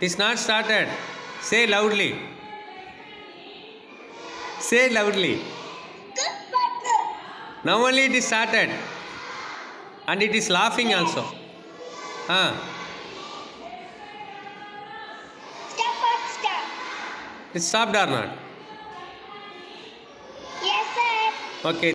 It is not started. Say loudly. Say loudly. Now only it is started. And it is laughing also. Ah. Stop or stop? It stopped or not? Yes, sir. Okay.